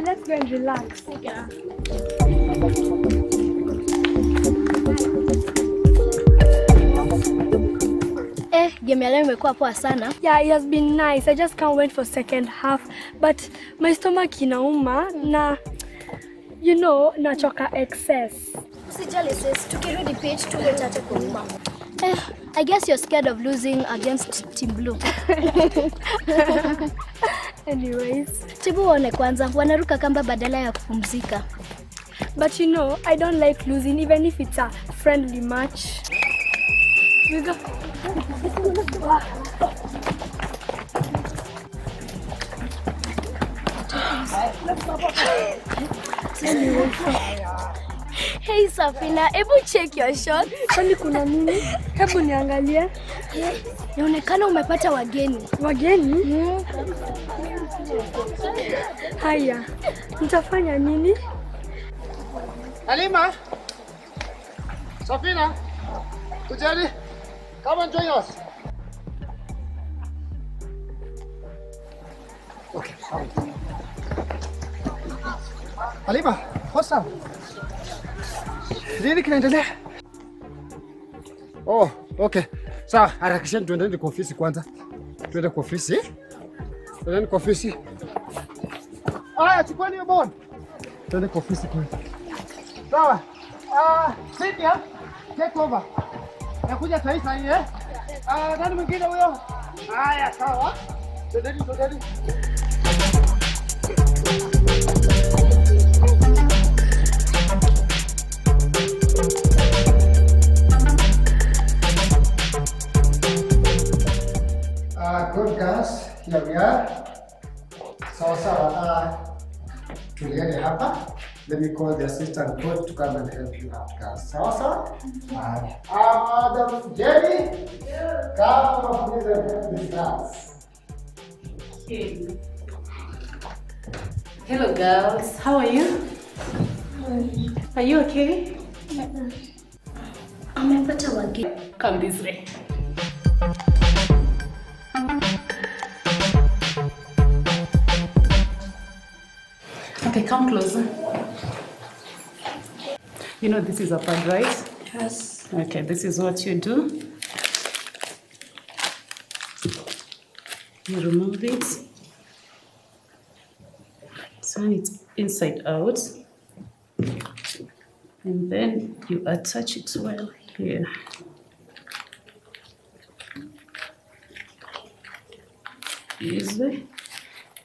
Yeah, let's go and relax. Eh, game leo imekuwa poa sana. Yeah, it has been nice. I just can't wait for second half. But my stomach inauma na you know, nachoka excess. Usijali sis, tukirudi pitch tule tate kwa nyuma. Eh, I guess you're scared of losing against Team Blue. Anyways, Tibu waone kwanza, wanaruka kamba badala ya kupumzika. but you know, I don't like losing even if it's a friendly match. We go. Hey Safina, hebu check your shot. Kwani kuna nini? Hebu niangalie. Inaonekana umepata wageni. Wageni? Mm. Haya, nitafanya nini? Halima! Safina! Kujali, Come and join us! Okay. Halima, what's up? Nini kinaendelea? Oh, okay. Sawa, harakisheni tuendeni kwa ofisi kwanza. Tuende kwa ofisi. Tuendeni kwa ofisi. Aya, chukueni hiyo bond. Tuende kwa ofisi kwanza. Sawa. Ah, Cynthia, take over. Nakuja sahi sahi eh? Ah, nani mwingine huyo? Aya, sawa. Tuendeni, twendeni. Tulieni hapa. Let me call the assistant coach to come and help you out, girls. Sawa sawa? Haya. Uh, Madam Jenny, come please and help these girls. Hello, girls. How are you? Are you okay? Amepata wageni. Come this way. Okay, come closer. You know this is a pad, right? Yes. Okay, this is what you do. You remove it. Turn it inside out. And then you attach it well here. Way.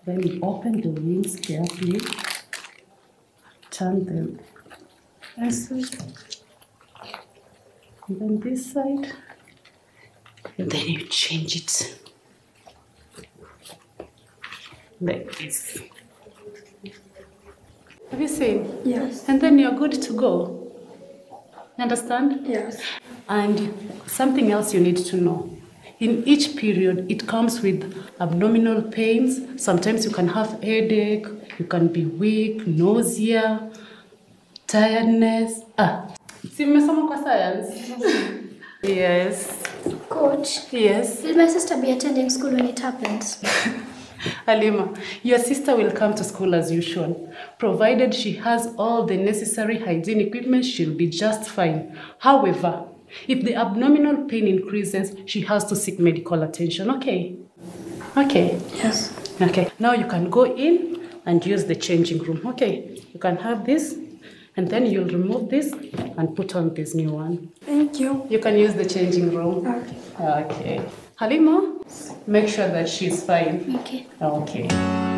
Then you open the wings carefully. Turn them inside. And then this side. And then you change it. Like this. Have you seen? Yes. And then you're good to go. You understand? Yes. And something else you need to know. In each period, it comes with abdominal pains. Sometimes you can have headache, you can be weak, nausea, tiredness. Ah, si mmesoma kwa science? yes. Coach, Yes. will my sister be attending school when it happens? Halima, your sister will come to school as usual. Provided she has all the necessary hygiene equipment, she'll be just fine. However, if the abdominal pain increases, she has to seek medical attention. Okay? Okay. Yes. Okay. Now you can go in and use the changing room. Okay. You can have this, and then you'll remove this and put on this new one. Thank you. You can use the changing room. Okay. Okay. Halima, make sure that she's fine. Okay. Okay.